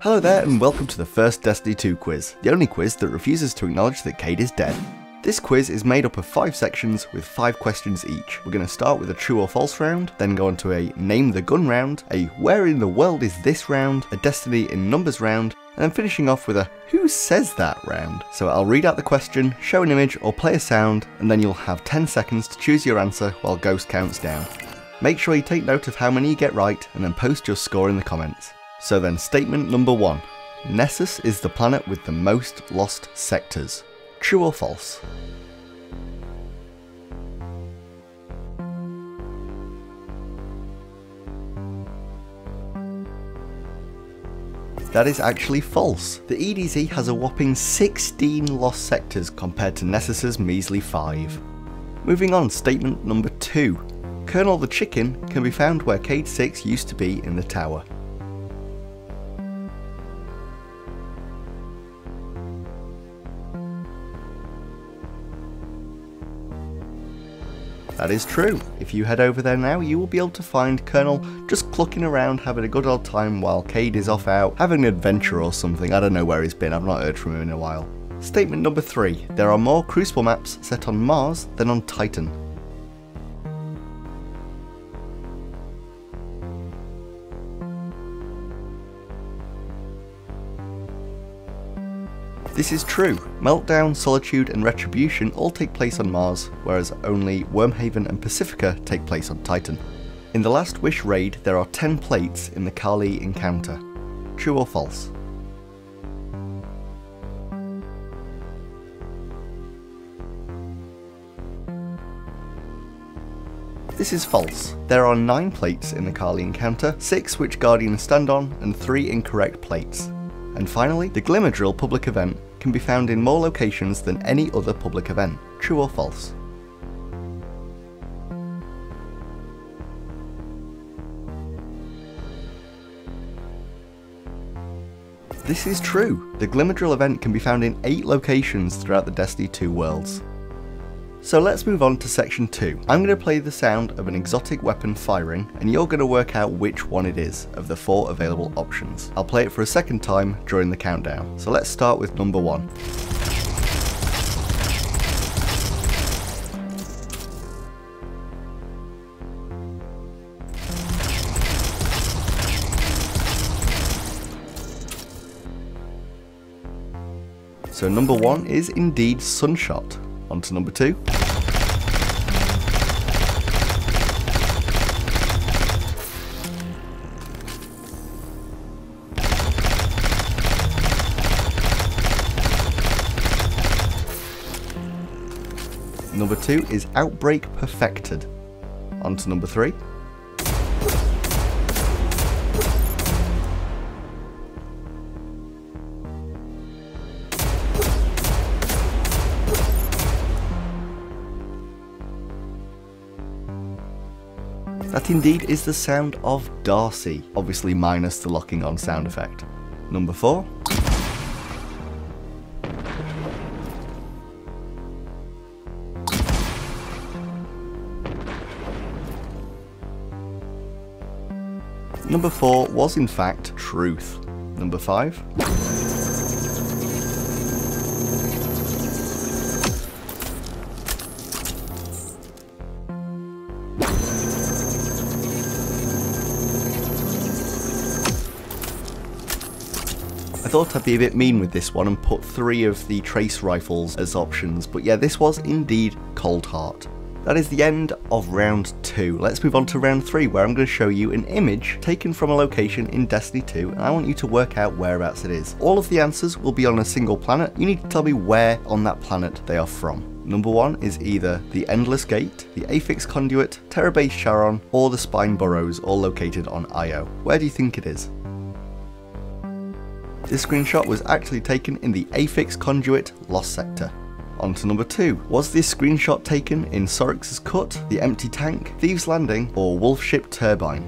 Hello there and welcome to the first Destiny 2 quiz, the only quiz that refuses to acknowledge that Cayde is dead. This quiz is made up of 5 sections with 5 questions each. We're going to start with a true or false round, then go on to a name the gun round, a where in the world is this round, a Destiny in numbers round, and then finishing off with a who says that round. So I'll read out the question, show an image or play a sound, and then you'll have 10 seconds to choose your answer while Ghost counts down. Make sure you take note of how many you get right and then post your score in the comments. So then statement number one. Nessus is the planet with the most lost sectors. True or false? That is actually false. The EDZ has a whopping 16 lost sectors compared to Nessus's measly 5. Moving on, statement number 2. Colonel the Chicken can be found where Cayde 6 used to be in the tower. That is true. If you head over there now, you will be able to find Colonel just clucking around having a good old time while Cayde is off out having an adventure or something. I don't know where he's been, I've not heard from him in a while. Statement number 3. There are more Crucible maps set on Mars than on Titan. This is true. Meltdown, Solitude and Retribution all take place on Mars, whereas only Wormhaven and Pacifica take place on Titan. In the Last Wish raid, there are 10 plates in the Kalli encounter. True or false? This is false. There are 9 plates in the Kalli encounter, 6 which Guardians stand on, and 3 incorrect plates. And finally, the Glimmer Drill public event can be found in more locations than any other public event. True or false? This is true. The Glimmer Drill event can be found in 8 locations throughout the Destiny 2 worlds. So let's move on to section 2. I'm going to play the sound of an exotic weapon firing and you're going to work out which one it is of the four available options. I'll play it for a second time during the countdown. So let's start with number 1. So number 1 is indeed Sunshot. On to number 2. Number two is Outbreak Perfected. On to number three. Indeed is the sound of D.A.R.C.I., obviously minus the locking on sound effect. Number four. Number 4 was in fact Truth. Number 5. I thought I'd be a bit mean with this one and put three of the trace rifles as options, but yeah, this was indeed Coldheart. That is the end of round 2. Let's move on to round 3 where I'm going to show you an image taken from a location in Destiny 2 and I want you to work out whereabouts it is. All of the answers will be on a single planet. You need to tell me where on that planet they are from. Number 1 is either the Endless Gate, the Aphix Conduit, Terrabase Charon, or the Spine Burrows all located on Io. Where do you think it is? This screenshot was actually taken in the Aphix Conduit Lost Sector. On to number 2. Was this screenshot taken in Soryx's Cut, The Empty Tank, Thieves Landing, or Wolf Ship Turbine?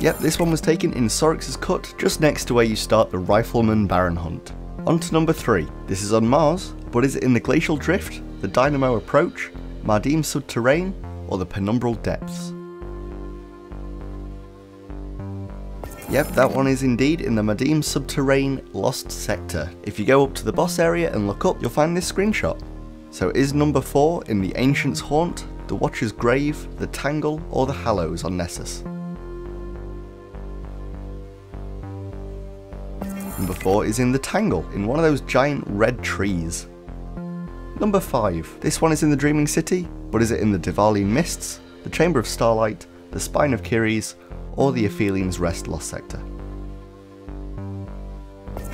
Yep, this one was taken in Soryx's Cut, just next to where you start the Rifleman Baron hunt. On to number 3. This is on Mars, but is it in the Glacial Drift, the Dynamo Approach, Mardim Subterrane, or the Penumbral Depths? Yep, that one is indeed in the Madim Subterrane Lost Sector. If you go up to the boss area and look up, you'll find this screenshot. So is number 4 in the Ancient's Haunt, the Watcher's Grave, the Tangle, or the Hallows on Nessus? Number 4 is in the Tangle, in one of those giant red trees. Number 5. This one is in the Dreaming City, but is it in the Divalian Mists, the Chamber of Starlight, the Spine of Keres, or the Aphelion's Rest Lost Sector?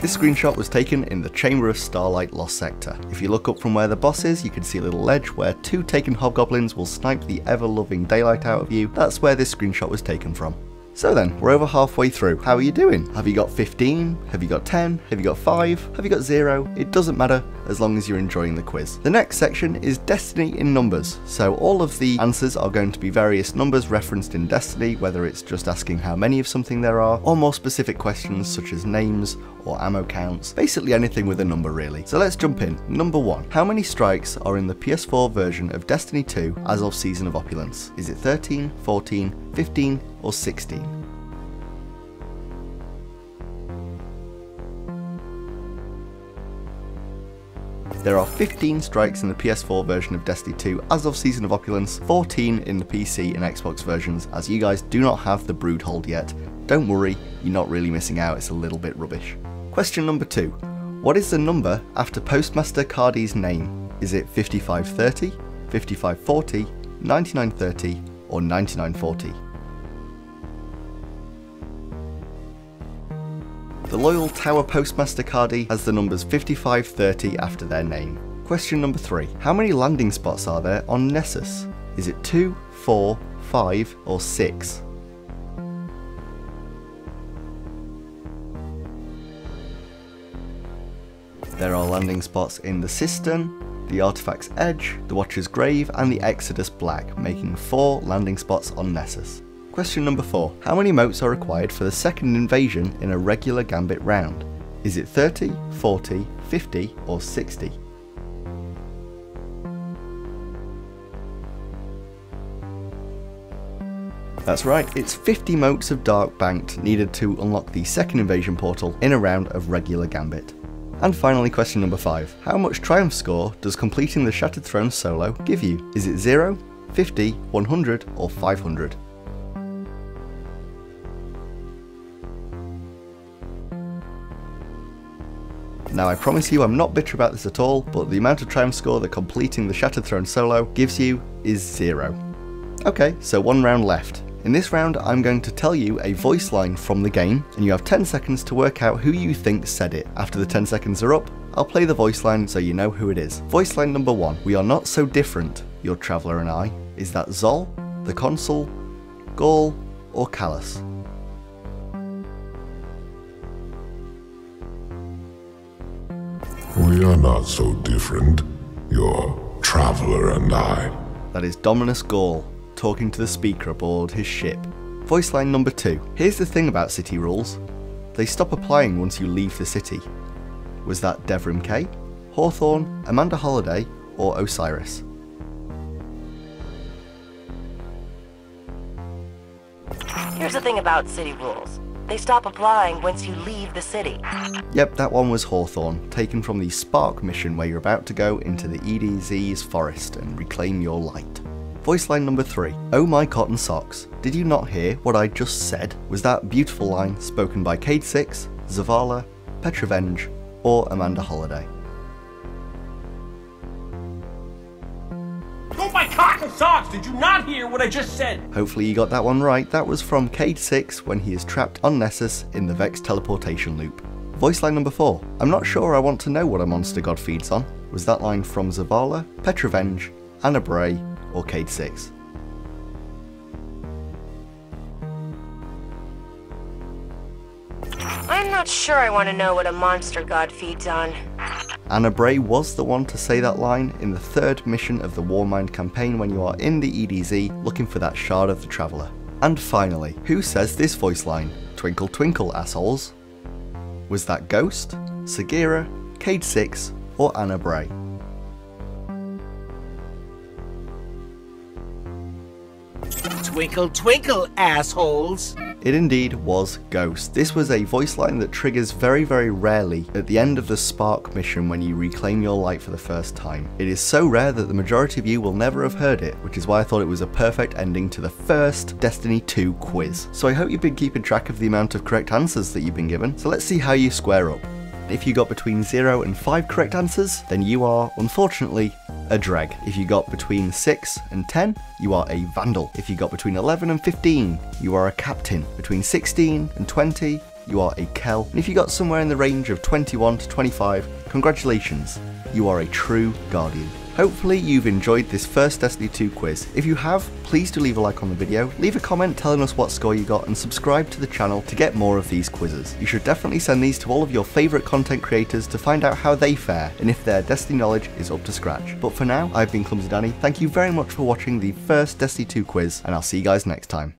This screenshot was taken in the Chamber of Starlight Lost Sector. If you look up from where the boss is, you can see a little ledge where two taken hobgoblins will snipe the ever-loving daylight out of you. That's where this screenshot was taken from. So then, we're over halfway through. How are you doing? Have you got 15? Have you got 10? Have you got 5? Have you got 0? It doesn't matter as long as you're enjoying the quiz. The next section is Destiny in numbers. So all of the answers are going to be various numbers referenced in Destiny, whether it's just asking how many of something there are, or more specific questions such as names or ammo counts, basically anything with a number really. So let's jump in. Number 1. How many strikes are in the PS4 version of Destiny 2 as of Season of Opulence? Is it 13, 14, 15 or 16? There are 15 strikes in the PS4 version of Destiny 2 as of Season of Opulence, 14 in the PC and Xbox versions, as you guys do not have the Broodhold yet. Don't worry, you're not really missing out, it's a little bit rubbish. Question number 2. What is the number after Postmaster Kadi's name? Is it 5530, 5540, 9930, or 9940? The loyal Tower Postmaster Kadi has the numbers 5530 after their name. Question number 3. How many landing spots are there on Nessus? Is it 2, 4, 5 or 6? There are landing spots in the Cistern, the Artifact's Edge, the Watcher's Grave and the Exodus Black, making 4 landing spots on Nessus. Question number 4. How many motes are required for the second invasion in a regular Gambit round? Is it 30, 40, 50 or 60? That's right, it's 50 motes of Dark Banked needed to unlock the second invasion portal in a round of regular Gambit. And finally question number 5. How much Triumph score does completing the Shattered Throne solo give you? Is it 0, 50, 100 or 500? Now I promise you I'm not bitter about this at all, but the amount of triumph score that completing the Shattered Throne solo gives you is zero. Okay, so one round left. In this round I'm going to tell you a voice line from the game, and you have 10 seconds to work out who you think said it. After the 10 seconds are up, I'll play the voice line so you know who it is. Voice line number one, we are not so different, your traveller and I. Is that Xol, the Consul, Ghaul, or Calus? We are not so different, your traveler and I. That is Dominus Ghaul talking to the speaker aboard his ship. Voice line number two. Here's the thing about city rules. They stop applying once you leave the city. Was that Devrim Kay, Hawthorne, Amanda Holliday, or Osiris? Here's the thing about city rules. They stop applying once you leave the city. Yep, that one was Hawthorne, taken from the Spark mission where you're about to go into the EDZ's forest and reclaim your light. Voice line number 3. Oh my cotton socks, did you not hear what I just said? Was that beautiful line spoken by Cayde-6, Zavala, Petra Venj, or Amanda Holliday? Socks! Did you not hear what I just said? Hopefully you got that one right. That was from Cayde-6 when he is trapped on Nessus in the Vex teleportation loop. Voice line number 4. I'm not sure I want to know what a monster god feeds on. Was that line from Zavala, Petrovenge, Ana Bray, or Cayde-6? I'm not sure I want to know what a monster god feeds on. Ana Bray was the one to say that line in the third mission of the Warmind campaign when you are in the EDZ looking for that shard of the Traveller. And finally, who says this voice line? Twinkle twinkle assholes? Was that Ghost, Sagira, Cayde-6 or Ana Bray? Twinkle, twinkle, assholes. It indeed was Ghost. This was a voice line that triggers very, very rarely at the end of the Spark mission when you reclaim your light for the first time. It is so rare that the majority of you will never have heard it, which is why I thought it was a perfect ending to the first Destiny 2 quiz. So I hope you've been keeping track of the amount of correct answers that you've been given, so let's see how you square up. If you got between 0 and 5 correct answers, then you are, unfortunately, a Dreg. If you got between 6 and 10, you are a Vandal. If you got between 11 and 15, you are a Captain. Between 16 and 20, you are a Kel. And if you got somewhere in the range of 21 to 25, congratulations, you are a true Guardian. Hopefully you've enjoyed this first Destiny 2 quiz. If you have, please do leave a like on the video, leave a comment telling us what score you got and subscribe to the channel to get more of these quizzes. You should definitely send these to all of your favourite content creators to find out how they fare and if their Destiny knowledge is up to scratch. But for now, I've been Clumsy Danny, thank you very much for watching the first Destiny 2 quiz and I'll see you guys next time.